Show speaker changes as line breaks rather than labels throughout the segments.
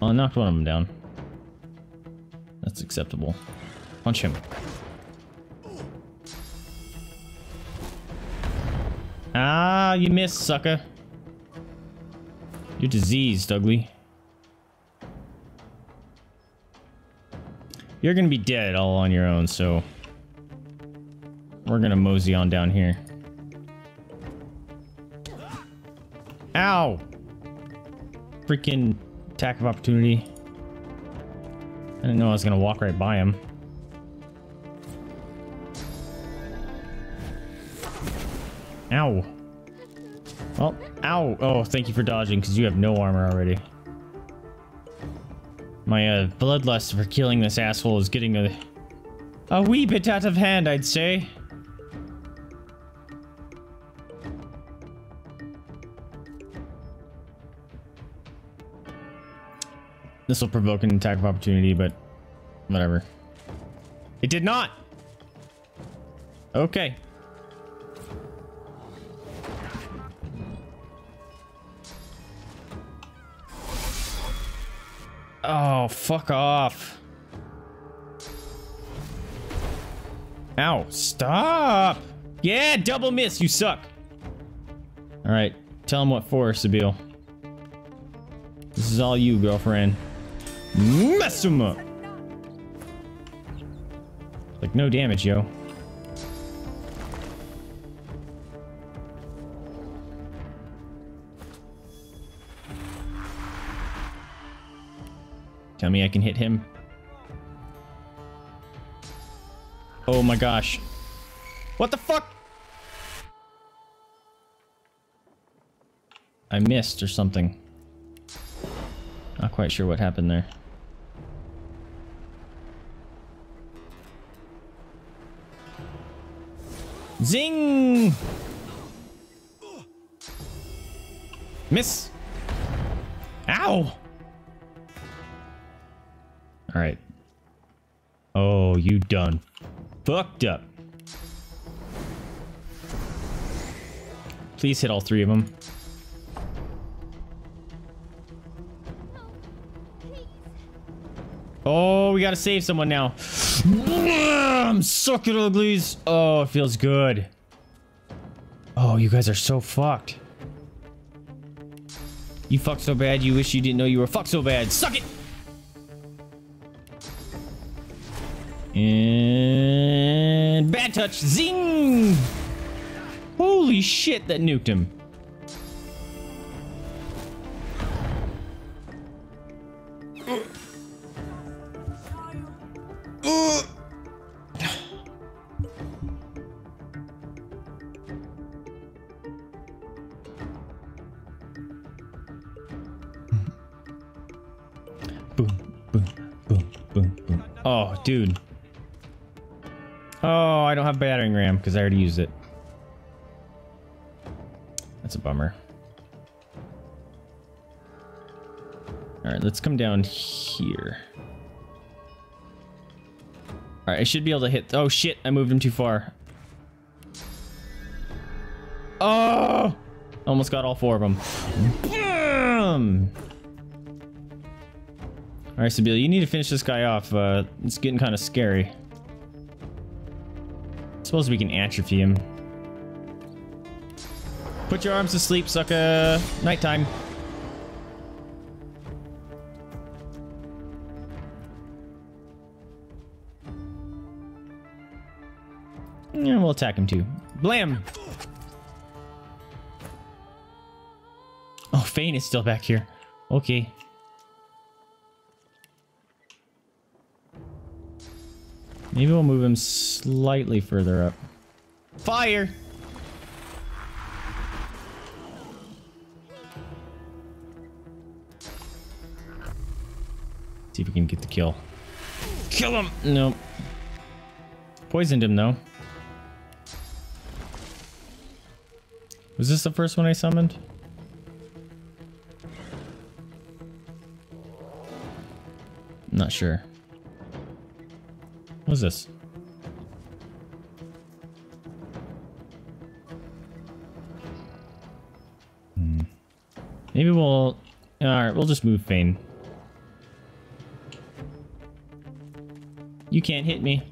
Oh, I knocked one of them down. That's acceptable. Punch him. Ah, you missed, sucker. You're diseased, ugly. You're gonna be dead all on your own, so... We're gonna mosey on down here. Ow! Freaking attack of opportunity. I didn't know I was gonna walk right by him. Ow. Well, ow. Oh, thank you for dodging, because you have no armor already. My uh, bloodlust for killing this asshole is getting a, a wee bit out of hand, I'd say. This will provoke an attack of opportunity, but whatever. It did not! Okay. Oh, fuck off. Ow, stop! Yeah, double miss, you suck. Alright, tell him what for, Sebille. This is all you, girlfriend. Mess him up! Like, no damage, yo. Tell me I can hit him. Oh my gosh. What the fuck? I missed or something. Not quite sure what happened there. Zing! Miss! Ow! Alright. Oh, you done fucked up. Please hit all three of them. Oh, we gotta save someone now. I'm sucking uglies. Oh, it feels good. Oh, you guys are so fucked. You fucked so bad, you wish you didn't know you were fucked so bad. Suck it! And bad touch. Zing! Holy shit, that nuked him. Oh, dude. Oh, I don't have battering ram because I already used it. That's a bummer. Alright, let's come down here. Alright, I should be able to hit... Oh, shit. I moved him too far. Oh! Almost got all four of them. Boom! Alright, Sebille, you need to finish this guy off. Uh, it's getting kind of scary. I Suppose we can atrophy him. Put your arms to sleep, sucker. Nighttime. Yeah, we'll attack him too. Blam! Oh, Fane is still back here. Okay. Maybe we'll move him slightly further up. Fire! See if we can get the kill. Kill him! Nope. Poisoned him though. Was this the first one I summoned? Not sure this? Hmm. Maybe we'll... Alright, we'll just move Fane. You can't hit me.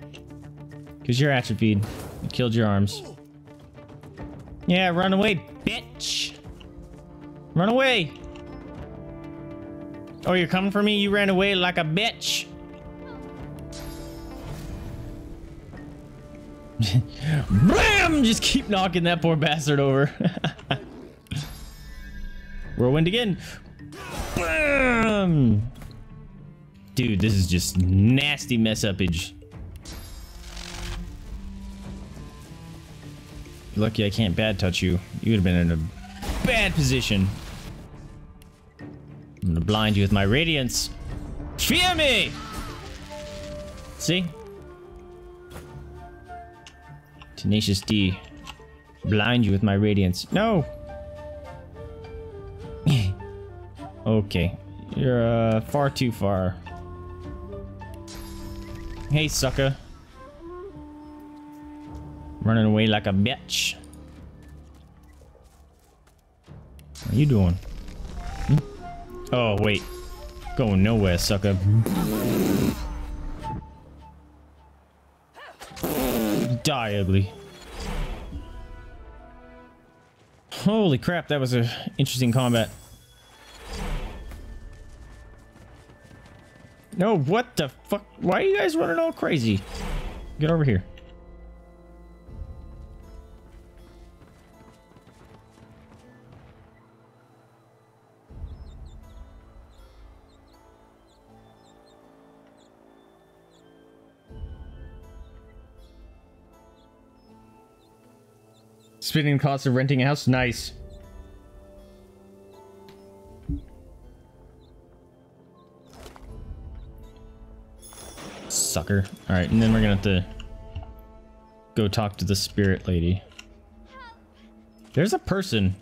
Because you're atrophied. You killed your arms. Yeah, run away, bitch! Run away! Oh, you're coming for me? You ran away like a bitch! BAM! Just keep knocking that poor bastard over. Whirlwind again. BAM! Dude, this is just nasty mess upage. Lucky I can't bad touch you. You would have been in a bad position. I'm gonna blind you with my radiance. Fear me! See? Tenacious D. Blind you with my radiance. No! okay. You're uh, far too far. Hey, sucker. Running away like a bitch. What are you doing? Hmm? Oh, wait. Going nowhere, sucker. Die, ugly. Holy crap, that was an interesting combat. No, what the fuck? Why are you guys running all crazy? Get over here. Spending costs of renting a house? Nice. Sucker. Alright, and then we're gonna have to go talk to the spirit lady. There's a person.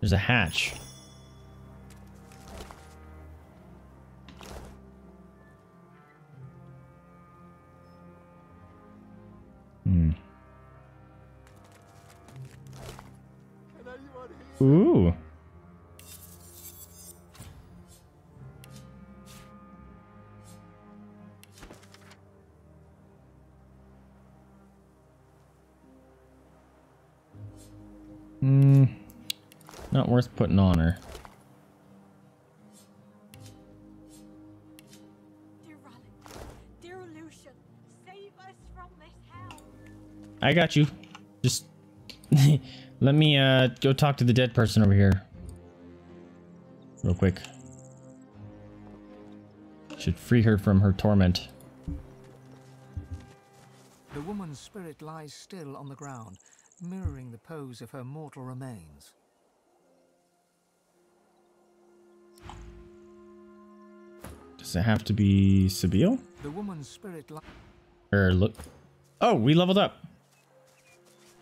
There's a hatch. Not worth putting on her. I got you. Just let me uh go talk to the dead person over here. Real quick. Should free her from her torment.
The woman's spirit lies still on the ground, mirroring the pose of her mortal remains.
Does it have to be Sebille?
The woman's spirit
Or look. Oh, we leveled up.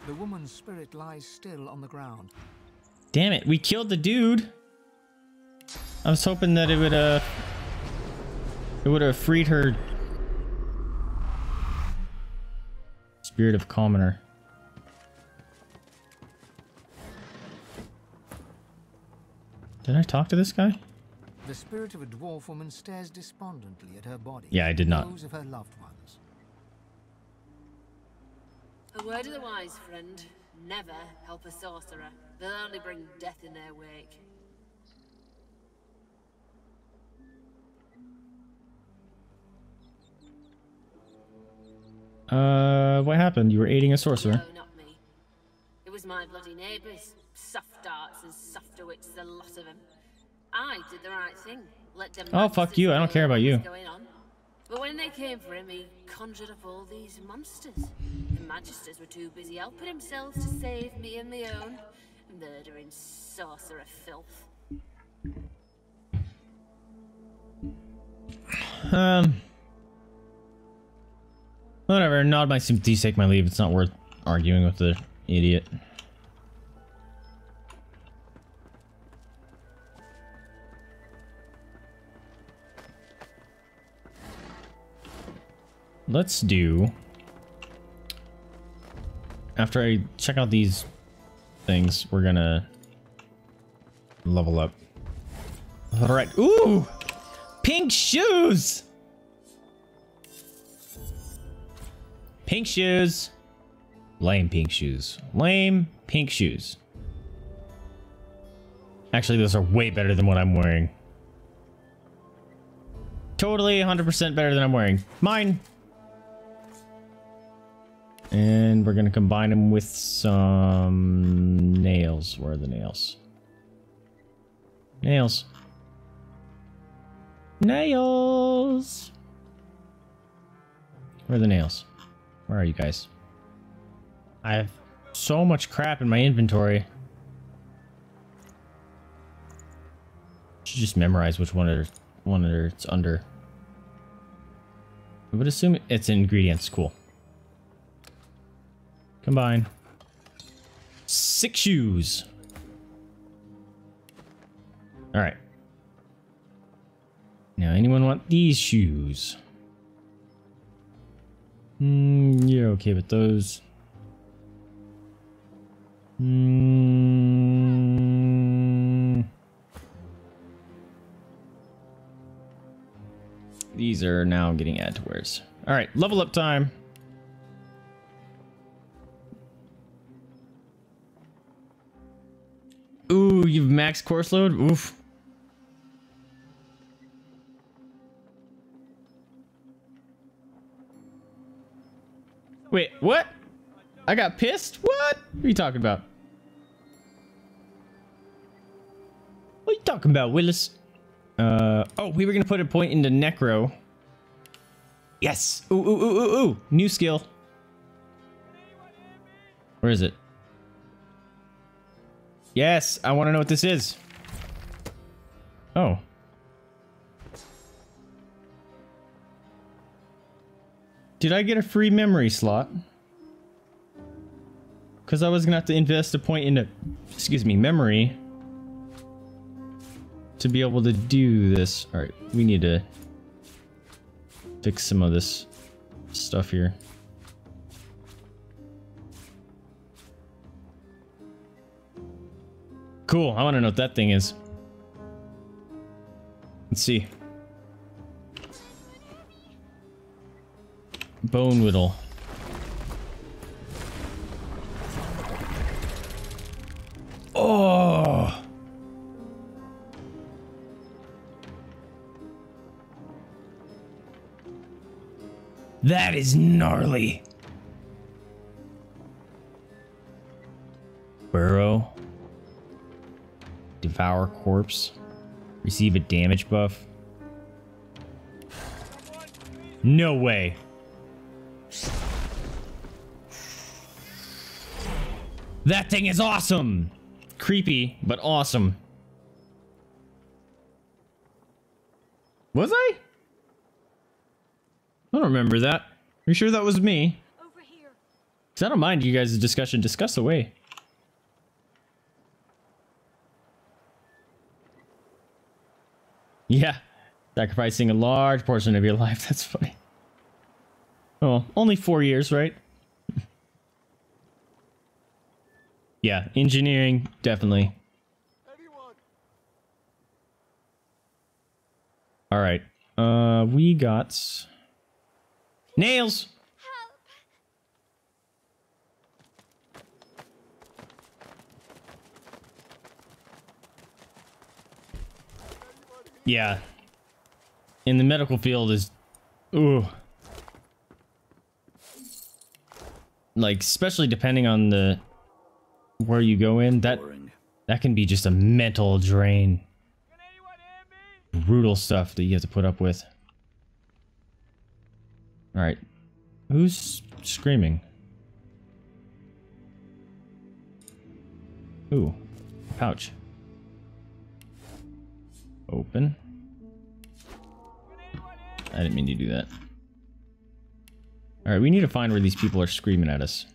the woman's spirit lies still on the ground,
Damn it, we killed the dude. I was hoping that it would uh it would have freed her spirit of commoner. Did I talk to this guy?
The spirit of a dwarf woman stares despondently at her body.
Yeah, I did not.
Those of her loved ones.
A word of the wise, friend. Never help a sorcerer. They'll only bring death in their wake.
Uh, what happened? You were aiding a sorcerer.
No, not me. It was my bloody neighbours. Soft darts and softer wits, the lot of them. I did the right thing. Let them
Oh, fuck you. I don't care about you.
Going on. But when they came for him, he conjured up all these monsters. The magisters were too busy helping themselves to save me and my own. Murdering sorcerer filth.
Um. Whatever. Nod my sympathies. Take my leave. It's not worth arguing with the idiot. Let's do. After I check out these things, we're gonna level up. All right. Ooh, pink shoes. Pink shoes. Lame pink shoes. Lame pink shoes. Actually, those are way better than what I'm wearing. Totally 100% better than I'm wearing. Mine. And we're going to combine them with some nails. Where are the nails? Nails. Nails. Where are the nails? Where are you guys? I have so much crap in my inventory. Should just memorize which one it, one it's under. I would assume it's ingredients. Cool. Combine. Six shoes. All right. Now, anyone want these shoes? Hmm, you're okay with those. Hmm. These are now getting add to wares. All right, level up time. You've max course load? Oof. Wait, what? I got pissed? What? What are you talking about? What are you talking about, Willis? Uh, oh, we were gonna put a point into Necro. Yes! Ooh, ooh, ooh, ooh, ooh! New skill. Where is it? Yes, I want to know what this is. Oh. Did I get a free memory slot? Because I was going to have to invest a point into, excuse me, memory to be able to do this. Alright, we need to fix some of this stuff here. Cool, I want to know what that thing is. Let's see. Bone Widow. Oh! That is gnarly. Devour corpse. Receive a damage buff. No way. That thing is awesome. Creepy, but awesome. Was I? I don't remember that. Are you sure that was me?
Over here.
Because I don't mind you guys' discussion. Discuss away. Yeah. Sacrificing a large portion of your life. That's funny. Oh, only four years, right? yeah, engineering, definitely. All right. Uh, we got nails. Yeah. In the medical field is ooh. Like especially depending on the where you go in, that that can be just a mental drain. Brutal stuff that you have to put up with. All right. Who's screaming? Ooh. Pouch. Open. I didn't mean to do that. Alright, we need to find where these people are screaming at us.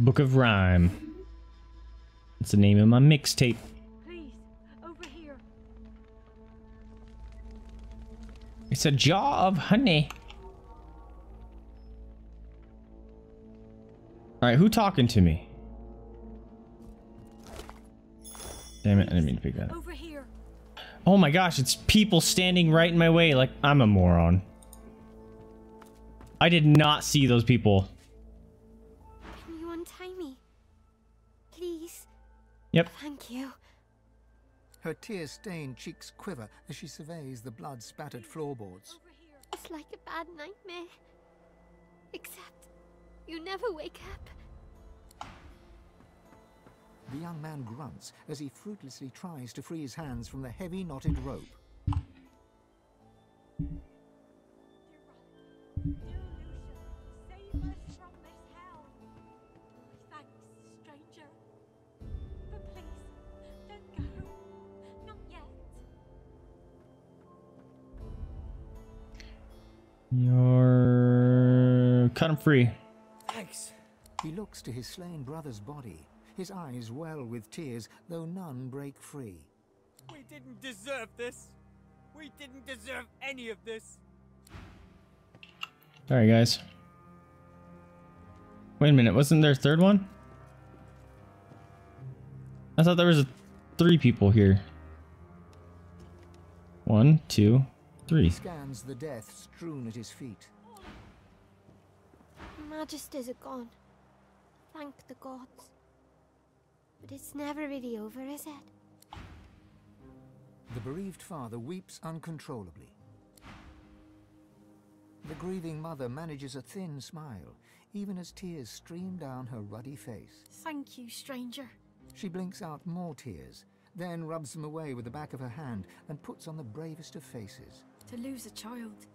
Book of Rhyme. That's the name of my mixtape. It's a jar of honey. Alright, who talking to me? Damn it, I didn't mean to pick that up.
Over here.
Oh my gosh, it's people standing right in my way like I'm a moron. I did not see those people.
Can you untie me? Please?
Yep.
Thank you.
Her tear-stained cheeks quiver as she surveys the blood-spattered floorboards.
It's like a bad nightmare. Except you never wake up.
The young man grunts as he fruitlessly tries to free his hands from the heavy knotted rope.
Dear Lucian, save us from this hell. Thanks, stranger. But please, don't go. Not yet.
You're... Cut him free.
Thanks.
He looks to his slain brother's body. His eyes well with tears, though none break free.
We didn't deserve this. We didn't deserve any of this.
All right, guys. Wait a minute, wasn't there a third one? I thought there was a, three people here. One, two, three.
He scans the death strewn at his feet.
Magisters are gone. Thank the gods. But it's never really over, is it?
The bereaved father weeps uncontrollably. The grieving mother manages a thin smile, even as tears stream down her ruddy face.
Thank you, stranger.
She blinks out more tears, then rubs them away with the back of her hand and puts on the bravest of faces.
To lose a child.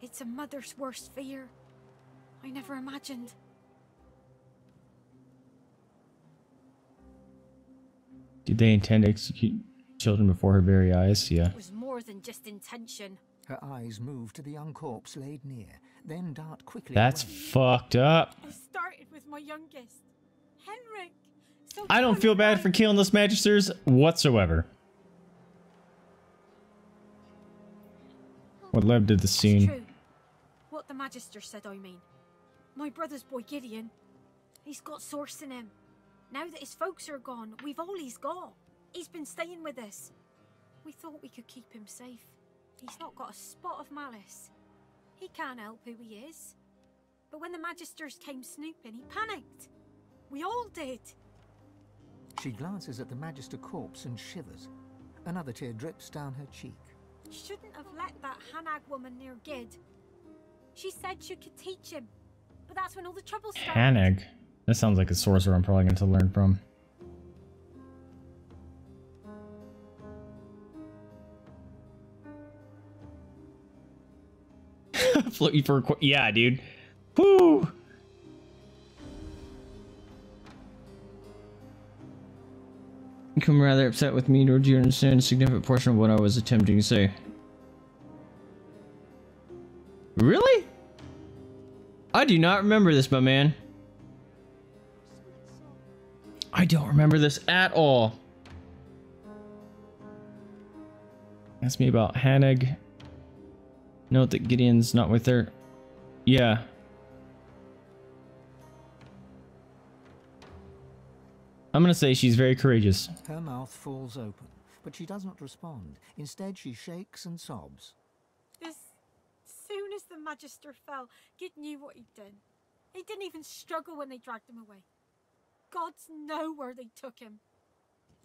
It's a mother's worst fear. I never imagined.
Did they intend to execute children before her very eyes? Yeah.
It was more than just intention.
Her eyes move to the young corpse laid near, then dart quickly
That's
away.
fucked up.
It started with my youngest, Henrik. So
I don't feel bad for killing those magisters whatsoever. What led to the scene?
true. What the Magister said, I mean. My brother's boy Gideon, he's got source in him. Now that his folks are gone, we've all he's got. He's been staying with us. We thought we could keep him safe. He's not got a spot of malice. He can't help who he is. But when the Magisters came snooping, he panicked. We all did.
She glances at the Magister corpse and shivers. Another tear drips down her cheek.
Shouldn't have let that Hannag woman near Gid. She said she could teach him. But that's when all the trouble started.
Hannag. That sounds like a sorcerer I'm probably going to learn from. Float you for yeah, dude. Woo! You come rather upset with me, nor do you understand a significant portion of what I was attempting to say. Really? I do not remember this, my man. I don't remember this at all. Ask me about Hannag. Note that Gideon's not with her. Yeah. I'm gonna say she's very courageous.
Her mouth falls open, but she does not respond. Instead, she shakes and sobs.
As soon as the Magister fell, Gid knew what he'd done. He didn't even struggle when they dragged him away. Gods know where they took him.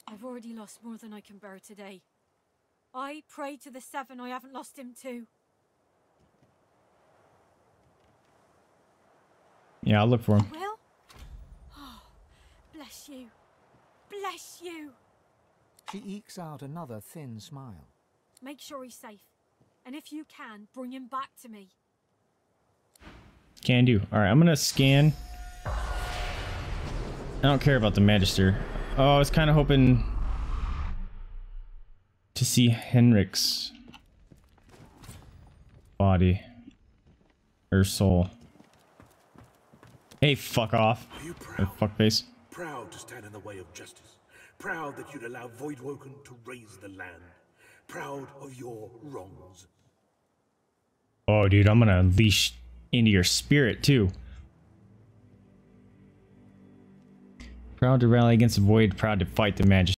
I've already lost more than I can bear today. I pray to the Seven I haven't lost him too.
Yeah, I'll look for him.
Will? Oh, bless you. Bless you.
She ekes out another thin smile.
Make sure he's safe. And if you can, bring him back to me.
Can do. Alright, I'm gonna scan. I don't care about the Magister. Oh, I was kind of hoping to see Henrik's body. Or soul. Hey, fuck off.
Are you
Or
proud?
fuckface.
Proud to stand in the way of justice. Proud that you'd allow Voidwoken to raze the land. Proud of your wrongs.
Oh, dude, I'm gonna unleash into your spirit, too. Proud to rally against the void, proud to fight the Magister.